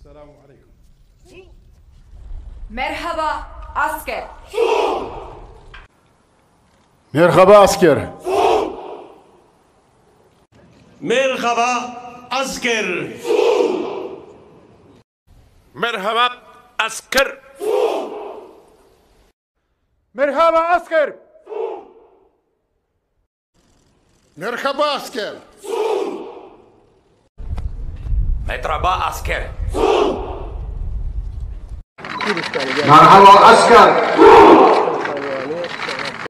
السلام عليكم. مرحبا عسكر. مرحبا عسكر. مرحبا عسكر. مرحبا عسكر. مرحبا عسكر. مرحبا عسكر. Asker. مرحبا عسكر